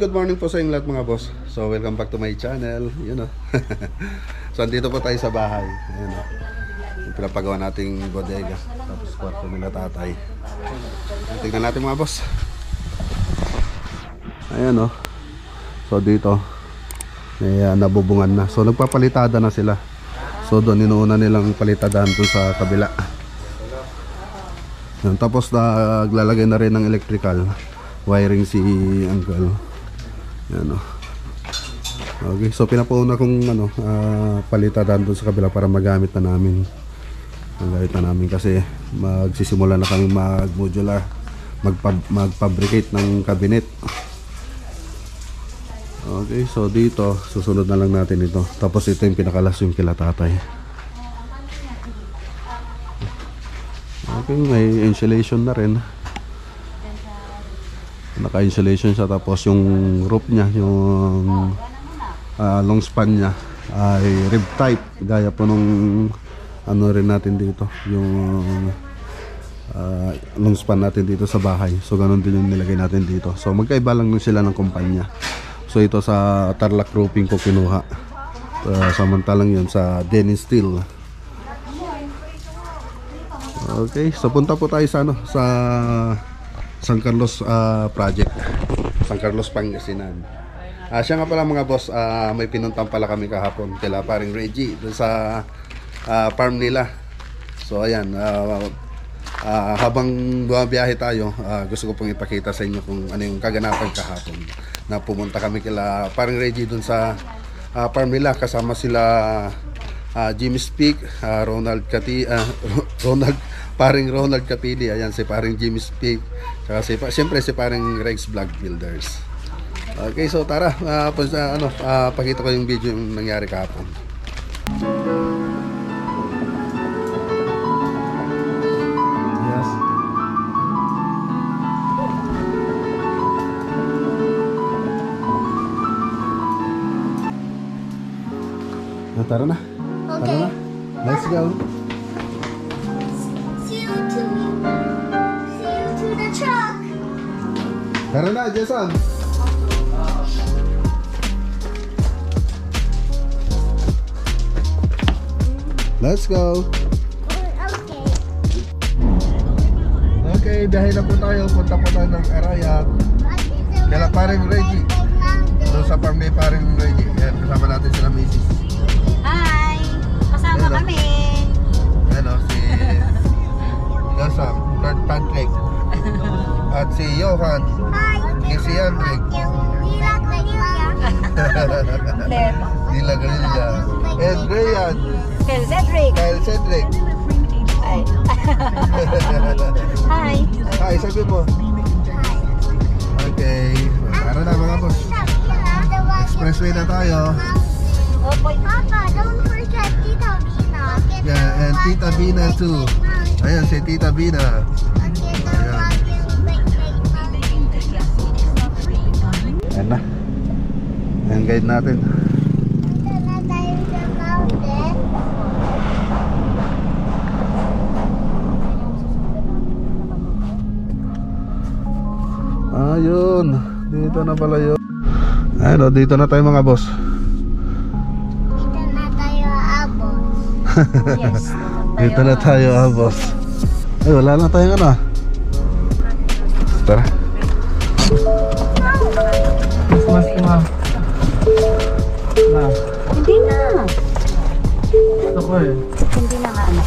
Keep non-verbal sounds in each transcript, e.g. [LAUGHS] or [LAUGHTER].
good morning po sa inyong lahat mga boss. So, welcome back to my channel. Yun o. [LAUGHS] so, andito po tayo sa bahay. Ayan o. Yung pinapagawa nating bodega. Tapos kwarto nila tatay. Tingnan natin mga boss. Ayan o. So, dito. May uh, nabubungan na. So, nagpapalitada na sila. So, doon inuuna nilang palitadahan doon sa kabila. Yan, tapos naglalagay na rin ng electrical wiring si uncle yan o okay so pinapauna kong ano uh, palitan doon sa kabila para magamit na namin. Magamit na namin kasi magsisimula na kami mag modular magpab magfabricate ng cabinet. Okay so dito susunod na lang natin ito. Tapos ito yung pinakalas yung kila tatay. Okay may insulation na rin naka-insulation siya tapos yung roof niya yung uh, long span niya ay rib type gaya po nung ano rin natin dito yung uh, long span natin dito sa bahay. So ganun din yung nilagay natin dito. So magkaiba lang sila ng kumpanya. So ito sa Tarlac Roofing ko kinuha. Uh, samantalang yun sa Dennis Steel. Okay so punta po tayo sa ano sa San Carlos uh, project. San Carlos Pangasinan. Uh, siya nga pala mga boss uh, may pinuntang pala kami kahapon kila paring Reggie dun sa uh, farm nila. So ayan uh, uh, habang bumabiyahe tayo uh, gusto ko pong ipakita sa inyo kung ano yung kaganapan kahapon na pumunta kami kila paring Reggie dun sa uh, farm nila. Kasama sila uh, Jimmy Speak, uh, Ronald Cati, uh, [LAUGHS] Ronald paring Ronald Capili, ayan si paring Jimmy Speak, saka si, siyempre si paring Rex Vlog Builders. Okay, so tara, uh, uh, ano, uh, pakita ko yung video yung nangyari kahapon. Yes. Tara na. Na, Jason. Let's go. Okay. Biyahe na po tayo. Punta po tayo ng Arayat. Kaya paring Reggie. Doon sa farm ni paring Reggie. Yan, kasama natin sila Mrs. Hi! Kasama Hello. kami. Ano, si [LAUGHS] Gasam, Kurt Patrick. At si Johan. Hi. Ni si Henrik. Dila Galila. Dila Galila. And Rayan. Phil Cedric. Kyle Cedric. Hi. [LAUGHS] Hi. Hi, sabi mo. Okay. Tara na mga boss. Expressway na tayo. Opo. Papa, don't forget Tita Bina. Yeah, and Tita Bina too. Ayan, si Tita Bina. Ayan na. Ayan guide natin. Ayun. Dito na pala yun. Ayun, oh, dito na tayo mga boss. Dito na tayo abot. Yes. Dito na tayo, ah, boss. Ay, wala na tayong ano. ah. Tara. Mas ma. Ma. Hindi na. Ito ko eh. Hindi na nga anak.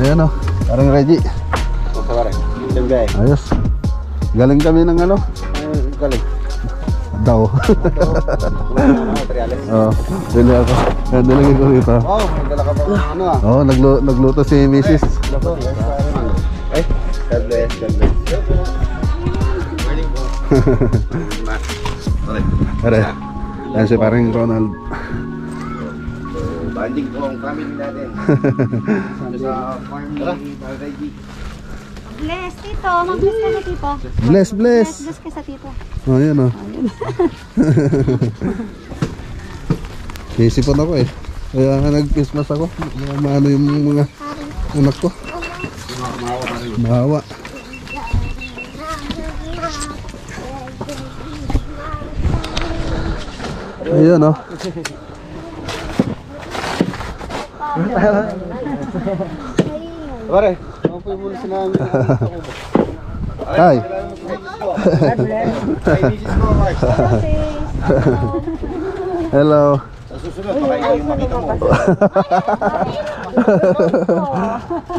Ayan o. Parang Reggie. Ayos. Galing kami ng ano? Galing. Daw. Oo. Dili ako. Nilagay ko dito. Oh, may dala ka pa ano ah. Oo, naglu nagluto si Mrs. Are. Ayan si parang Ronald. Banding ko ang family natin. [LAUGHS] sa farm ni G. Bless, tito. Mag-bless ka na, tito. Bless, bless. Bless, bless ka sa tito. Oh, yan oh. Naisipon [LAUGHS] ako eh. Kaya nag-Christmas ako. Maano yung mga anak ko. Mahawa. Ayun oh. Pare, yung muna sila ang Hi. Hello.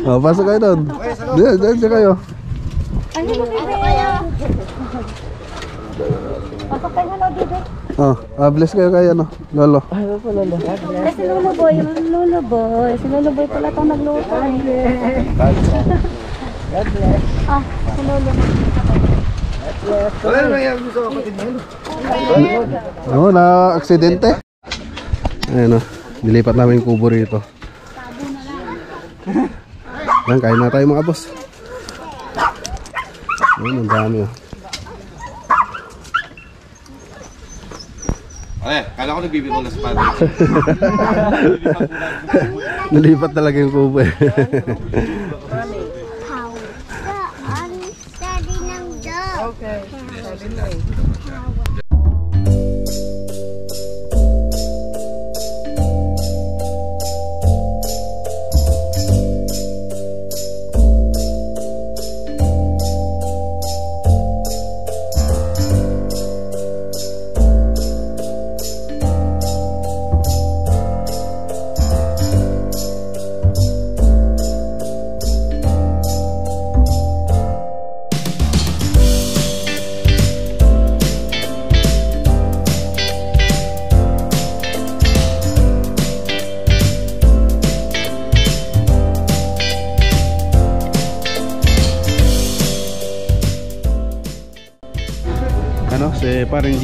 Mo. Oh, pasok kayo doon. Diyan, diyan siya kayo. Ay, hello, bebe. Pasok tayo, hello, bebe. Oh, ah, bless kayo kayo ano, lolo. Ay, si Lolo Boy. Lolo Boy. Si Lolo Boy pala itong nagluto. God bless. Ah, si Lolo. Wala naman yan sa kapatid mo. Oo, na aksidente. Ayun oh, nilipat namin yung kubo rito. Yan, kain na tayo mga boss. Ayun, ang dami oh. Ay, kala ko nagbibiro na sa padre. [LAUGHS] Nilipat talaga yung kubo eh. Okay.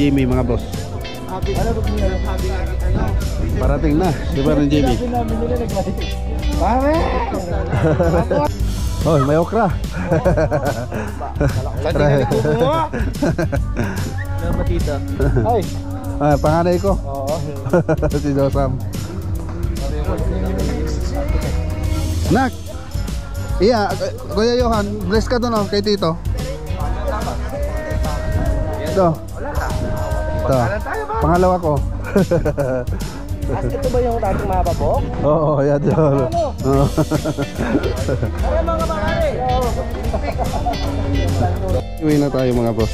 Jimmy mga boss. Parating na, si parang Jimmy. Oh, may okra. Mo. Ay. Ah, panganay ko. Oo. [LAUGHS] si Josam. Nak. Iya, Kuya Johan, bless ka doon oh, kay Tito. Ito. Ito. Pangalawa ko. [LAUGHS] Ito ba yung dating mga babok? Oo, yan yun. Oo. Ay, mga bakari! Uwi na tayo mga boss.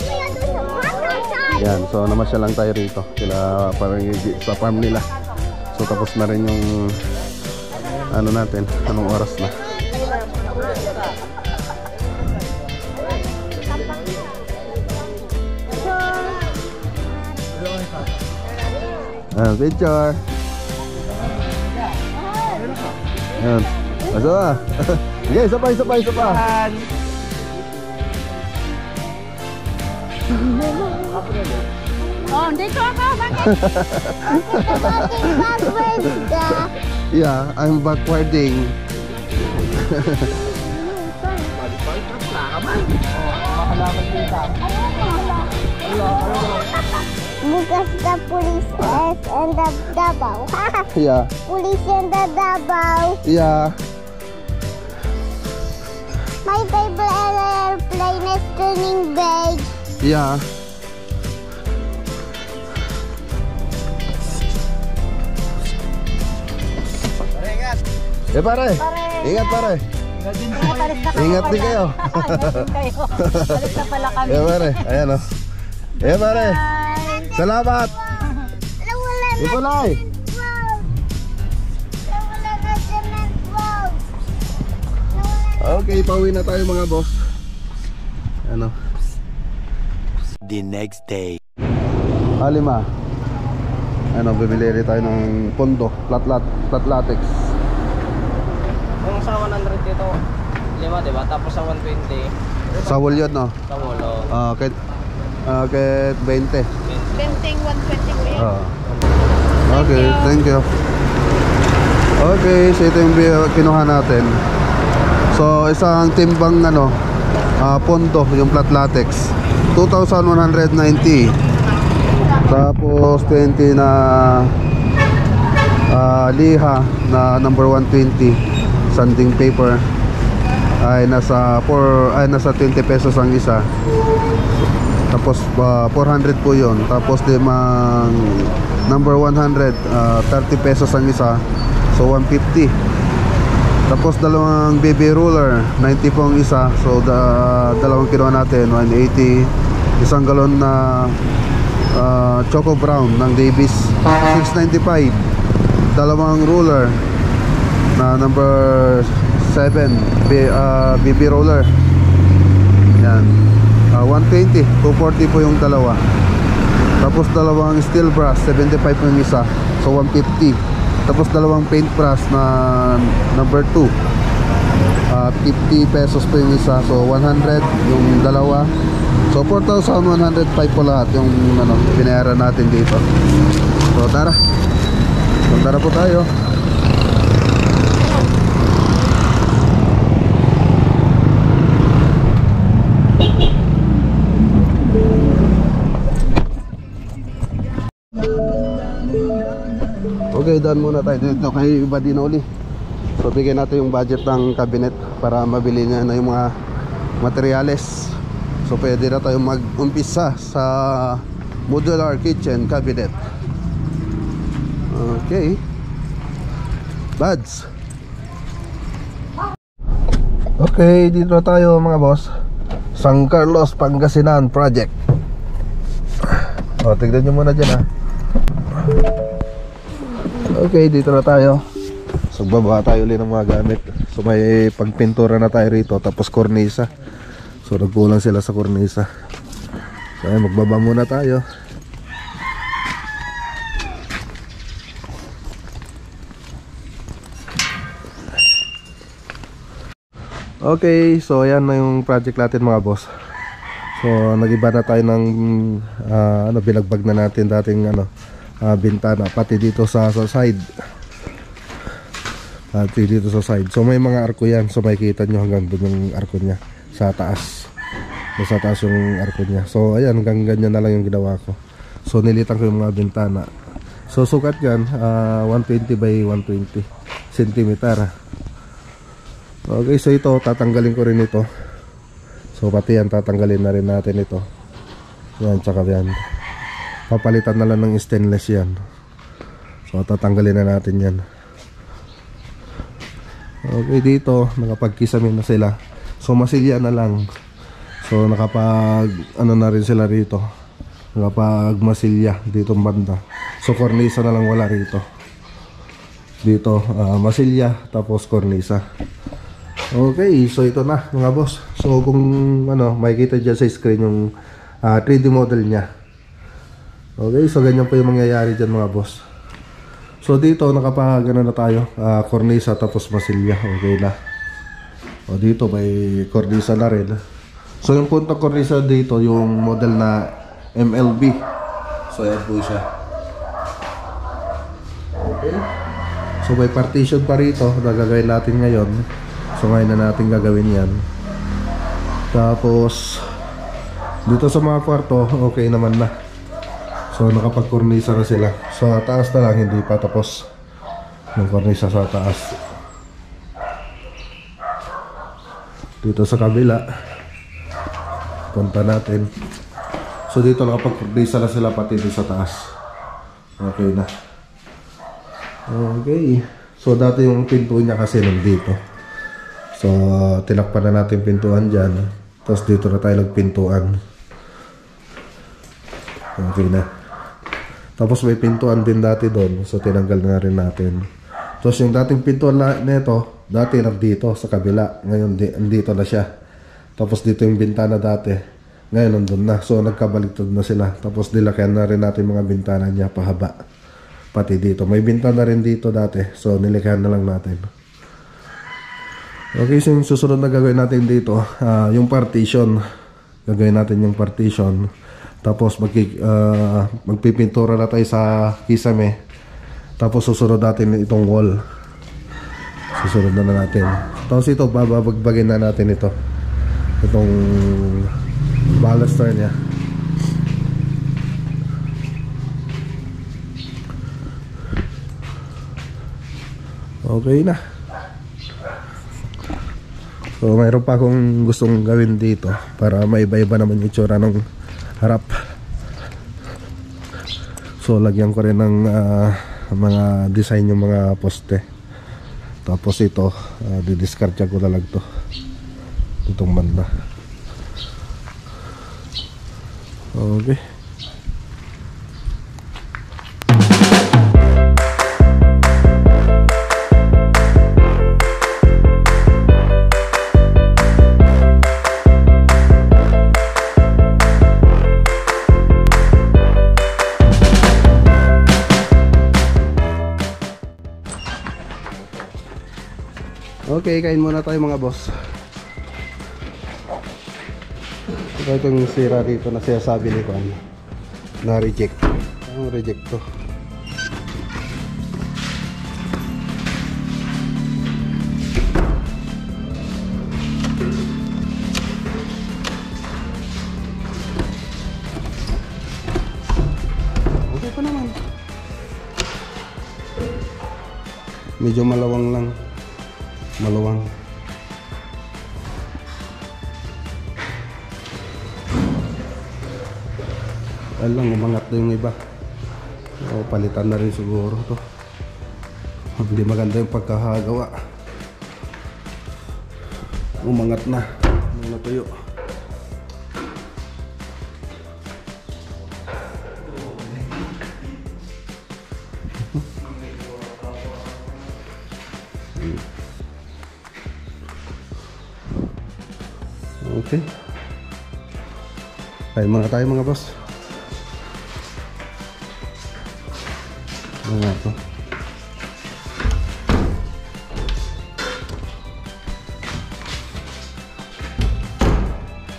Yan, so namasyal lang tayo rito. Sila parang sa farm nila. So tapos na rin yung ano natin, anong oras na. Ah, picture. Yan. Asa ba? [LAUGHS] Sige, isa pa, isa pa, isa pa. Oh, dito ako. Bakit? Backwards. Yeah, I'm backwarding. Bukas the police S and the Davao. [LAUGHS] Yeah, police and the Davao. yeah. My favorite airplane is turning big. Yeah. Eh pare. Ingat pare. Palis na Ingat din kayo. Ingat din kayo. [LAUGHS] Na pala kami. Eh pare, ayan oh. Eh pare. Salamat. Nawala na Ipulay. Okay, pauwi na tayo mga boss. Ano? the next day. Alima. Ano, bibili rin tayo ng pondo, flat lat, flat latex. Yung sa 100 dito, lima, di ba? Tapos sa 120, Sa wall yun, no? sa wolo. Ah, kahit, ah, kahit 20. Benteng 120 ko yan. Okay, thank you. Okay, so ito yung kinuha natin. So, isang timbang ano, ah, pondo, yung flat latex. 2,190. Tapos 20 na ah, liha na number 120 sanding paper ay nasa 4 ay nasa 20 pesos ang isa. Tapos ah, 400 po 'yon. Tapos limang number 100 ah, 30 pesos ang isa. So 150. Tapos dalawang baby ruler, 90 po ang isa. So da, dalawang kinuha natin, 180. Isang galon na ah, Choco Brown ng Davis, 695. Dalawang ruler na number 7, B, ah, baby roller. Yan. Ah, 120, 240 po yung dalawa. Tapos dalawang steel brush, 75 po yung isa. So 150. Tapos dalawang paint brush na number 2. Ah, 50 pesos po yung isa. So 100 yung dalawa. So 4,105 po lahat yung ano, binayaran natin dito. So tara. Tara po tayo. Okay, muna tayo dito kay Badinoli. So bigyan natin yung budget ng cabinet para mabili niya na yung mga materyales. So pwede na tayo mag-umpisa sa modular kitchen cabinet. Okay. Buds. Okay, dito na tayo mga boss. San Carlos Pangasinan Project. O, tignan nyo muna dyan ha. Okay, dito na tayo. So, tayo ulit ng mga gamit. So, may pagpintura na tayo rito. Tapos, kornisa. So, nagkulang sila sa kornisa. So, ayun, magbaba muna tayo. Okay, so ayan na yung project natin mga boss. So nagiba na tayo ng ah, ano binagbag na natin dating ano ah, bintana pati dito sa, sa side. Pati dito sa side. So may mga arko yan. So makikita nyo hanggang doon yung arko niya sa taas. Sa taas yung arko niya. So ayan hanggang ganyan na lang yung ginawa ko. So nilitan ko yung mga bintana. So sukat yan ah, 120 by 120 cm. Okay, so ito tatanggalin ko rin ito. So pati yan tatanggalin na rin natin ito. Yan, tsaka yan. Papalitan na lang ng stainless yan. So tatanggalin na natin yan. Okay, dito nakapagkisamin na sila. So masilya na lang. So nakapag ano na rin sila rito. Nakapag masilya dito banda. So cornisa na lang wala rito. Dito ah, masilya tapos cornisa. Okay, so ito na mga boss. So kung ano, makikita dyan sa screen yung ah, 3D model niya. Okay, so ganyan po yung mangyayari dyan mga boss. So dito nakapag ano na tayo, ah, cornisa tapos masilya. Okay na. O dito may cornisa na rin. So yung puntang cornisa dito yung model na MLB. So yan po siya. Okay. So may partition pa rito na gagawin natin ngayon. So ngayon na natin gagawin yan. Tapos dito sa mga kwarto, okay naman na. So nakapag-cornisa na sila. Sa taas na lang, hindi pa tapos yung cornisa sa taas. Dito sa kabila, punta natin. So dito nakapag-cornisa na sila pati dito sa taas. Okay na. Okay. So dati yung pinto niya kasi nandito. So tinakpan na natin pintuan dyan. Tapos dito na tayo nagpintuan. Okay na. Tapos may pintuan din dati doon. So tinanggal na rin natin. Tapos yung dating pintuan na nito, dati nandito sa kabila. Ngayon di, andito na siya. Tapos dito yung bintana dati. Ngayon nandun na. So nagkabaliktad na sila. Tapos nilakyan na rin natin mga bintana niya pahaba. Pati dito. May bintana rin dito dati. So nilikhan na lang natin. Okay, so yung susunod na gagawin natin dito, ah, yung partition. Gagawin natin yung partition. Tapos magki, ah, magpipintura na tayo sa kisame. Tapos susunod natin itong wall. Susunod na, na natin. Tapos ito, babagbagin na natin ito. Itong baluster niya. Okay na. So mayroon pa akong gustong gawin dito para maiba-iba naman yung itsura ng harap. So lagyan ko rin ng ah, mga design yung mga poste. Tapos ito, uh, didiscard ko na lang to. Itong banda. Okay. Okay, kain muna tayo mga boss. Ito itong sira dito na sinasabi ni Juan na reject. Ang reject to. Okay pa naman. Medyo malawang lang. Malawang. Alang, umangat na yung iba. O, palitan na rin siguro to. Hindi maganda yung pagkakagawa. Umangat na. Ano natuyo. Kain muna tayo mga boss. Ano nga to?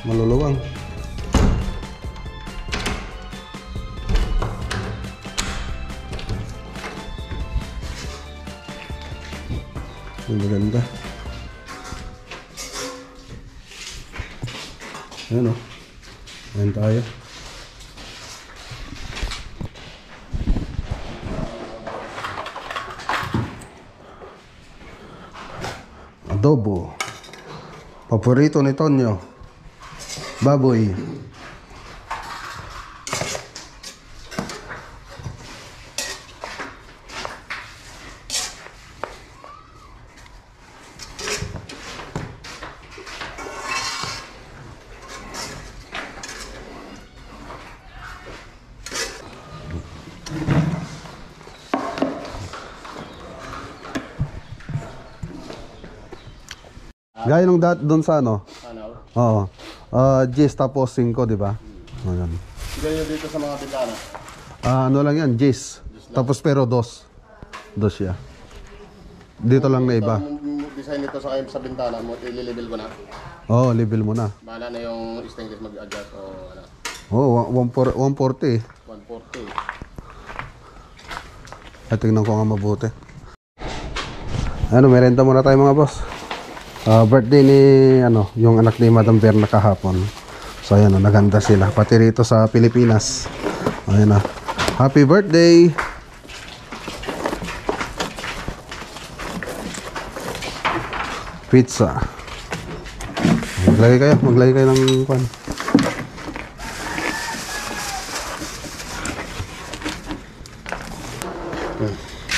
Maluluwang. Ang maganda. Ayan o. Ayan tayo. Adobo. Paborito ni Tonyo. Baboy. Gaya nung dat doon sa ano? Ano? Oo. Ah, Jace tapos 5, di ba? Ayan. Ganyan dito sa mga bintana. Ah, ano lang yan, Jace. Tapos pero dos. Dos siya. Dito lang na iba. Design nito sa kayo sa bintana mo, ililibel ko na. Oo, oh, level mo na. Bahala na yung stainless mag-adjust o ano, Oo, oh, 140. 140. At tingnan ko nga mabuti. Ano, merenda muna tayo mga boss. Ah, birthday ni ano, yung anak ni Madam Berna kahapon. So ayan, oh, naganda sila pati rito sa Pilipinas. Ayan na. Happy birthday. Pizza. Maglagay kayo, maglagay kayo ng kwan.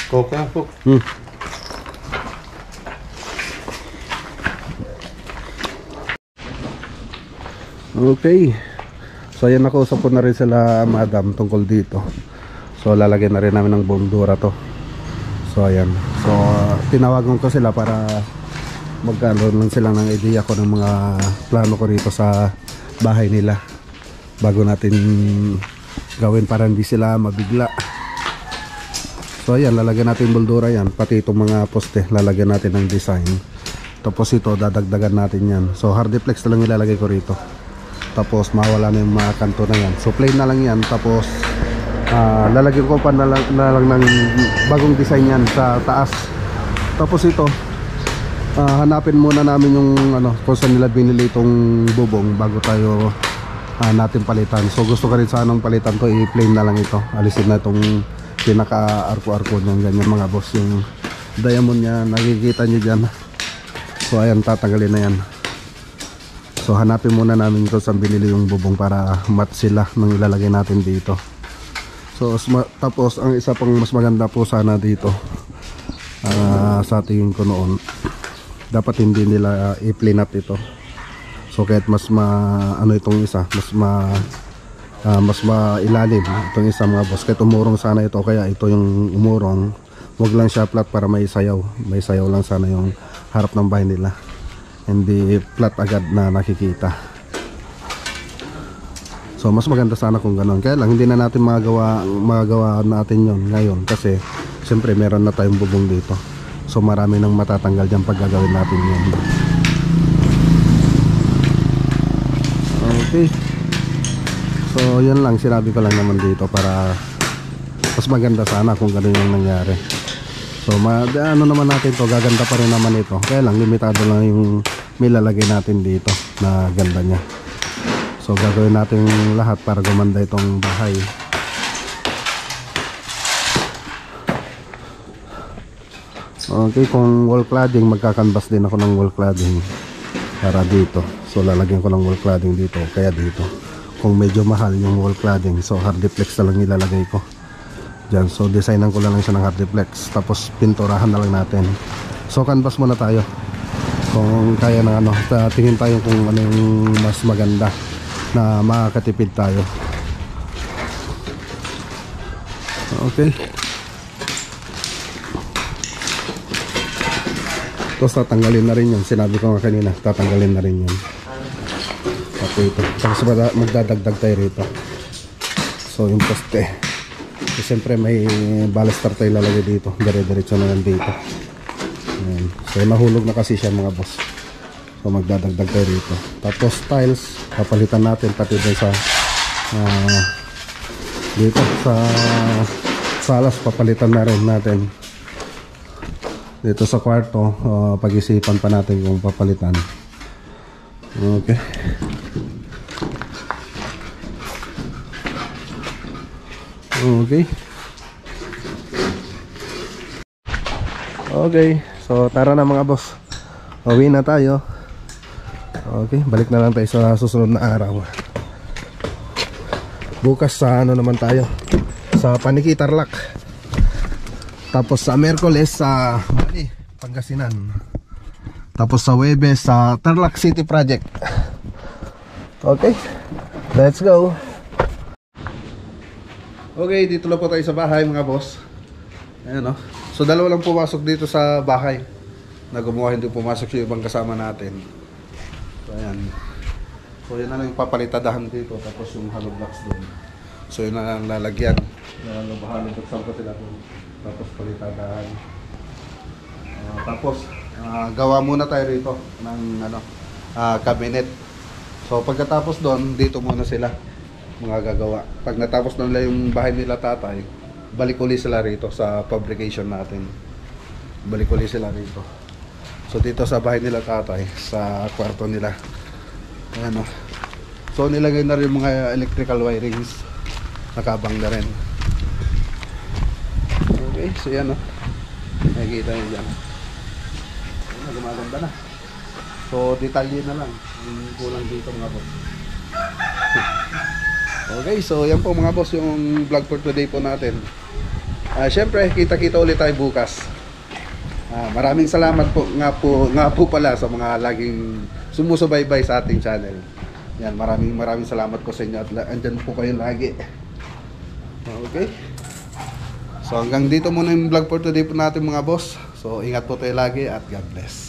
Coke na. Hmm. Okay. So ayan nakausap ko na rin sila madam tungkol dito. So lalagyan na rin namin ng bondura to. So ayan. So uh, tinawagan ko sila para magkaroon lang sila ng idea ko ng mga plano ko rito sa bahay nila bago natin gawin para hindi sila mabigla. So ayan, lalagyan natin boldura yan. Pati itong mga poste, lalagyan natin ng design. Tapos ito, dadagdagan natin yan. So hardiplex na lang ilalagay ko rito. Tapos mawala na yung mga kanto na yan. So plain na lang yan. Tapos ah, lalagyan ko pa na lang, na lang ng bagong design yan sa taas. Tapos ito, ah, hanapin muna namin yung ano kung saan nila binili itong bubong bago tayo ah, natin palitan. So gusto ko rin sanang palitan to, i-plain na lang ito. Alisin na itong pinaka-arko-arko niyan ganyan mga boss yung diamond niya nakikita niyo diyan. So ayan tatanggalin na yan. So hanapin muna namin ito sa binili yung bubong para mat sila nang ilalagay natin dito. So tapos ang isa pang mas maganda po sana dito ah, sa tingin ko noon dapat hindi nila uh, i-plain up ito. So kahit mas ma ano itong isa, mas ma ah, mas mailalim itong isa mga boss. Kahit umurong sana ito kaya ito yung umurong. Wag lang siya flat para may sayaw. May sayaw lang sana yung harap ng bahay nila. Hindi flat agad na nakikita. So mas maganda sana kung ganoon. Kaya lang hindi na natin magagawa magagawa natin 'yon ngayon kasi siyempre meron na tayong bubong dito. So marami nang matatanggal diyan pag gagawin natin 'yon. Okay. So yan lang sinabi ko lang naman dito para mas maganda sana kung gano'n yung nangyari. So ma ano naman natin to gaganda pa rin naman ito. Kaya lang limitado lang yung milalagay natin dito na ganda niya. So gagawin natin lahat para gumanda itong bahay. Okay, kung wall cladding, magkakanvas din ako ng wall cladding para dito. So lalagyan ko ng wall cladding dito, kaya dito. Kung medyo mahal yung wall cladding, so hardiplex na lang ilalagay ko. Diyan, so designan ko lang siya ng hardiplex. Tapos pinturahan na lang natin. So canvas muna tayo. Kung kaya na ano, ta- tingin tayo kung ano yung mas maganda na makakatipid tayo. Okay. Tapos tatanggalin na rin yun. Sinabi ko nga kanina, tatanggalin na rin yun. Tapos ito. Tapos magda- magdadagdag tayo rito. So yung poste. So, siyempre may baluster tayo lalagay dito. Dire-diretso na yan dito. Ayan. So nahulog na kasi siya mga boss. So magdadagdag tayo rito. Tapos tiles, papalitan natin pati doon sa ah, dito sa salas papalitan na rin natin. Dito sa kwarto, ah, pag-isipan pa natin kung papalitan. Okay. Okay. Okay. So tara na mga boss. Uwi na tayo. Okay, balik na lang tayo sa susunod na araw. Bukas sa ano naman tayo? Sa Paniki Tarlac. Tapos sa Merkoles sa Bali, Pangasinan. Tapos sa Webes sa Tarlac City Project. Okay. Let's go. Okay, dito na po tayo sa bahay mga boss. Ayan o. So dalawa lang pumasok dito sa bahay. Na gumawa hindi pumasok yung ibang kasama natin. So ayan. So yun na lang yung papalitadahan dito. Tapos yung hollow blocks doon. So yun na lang lalagyan. Lalabahan ito sa sila doon. Tapos palitadahan. Ah, tapos ah, gawa muna tayo rito ng ano, ah, cabinet. So pagkatapos doon, dito muna sila mga gagawa. Pag natapos na nila yung bahay nila tatay, balik uli sila rito sa fabrication natin. Balik uli sila rito. So dito sa bahay nila tatay, sa kwarto nila. Ayan o. So nilagay na rin mga electrical wirings. Nakabang na rin. Okay, so yan o. Nakikita nyo dyan. Ayan, gumaganda na. So detalye na lang. Yung kulang dito mga boss. Okay, so yan po mga boss yung vlog for today po natin. Ah, syempre, kita-kita ulit tayo bukas. Ah, maraming salamat po nga po nga po pala sa mga laging sumusubaybay sa ating channel. Yan, maraming maraming salamat po sa inyo at andyan po kayo lagi. Okay? So hanggang dito muna yung vlog for today po natin mga boss. So ingat po tayo lagi at God bless.